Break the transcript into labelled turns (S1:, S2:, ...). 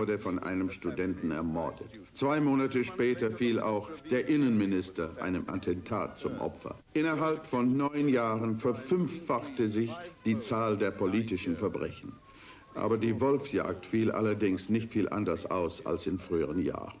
S1: wurde von einem Studenten ermordet. Zwei Monate später fiel auch der Innenminister einem Attentat zum Opfer. Innerhalb von neun Jahren verfünffachte sich die Zahl der politischen Verbrechen. Aber die Wolfsjagd fiel allerdings nicht viel anders aus als in früheren Jahren.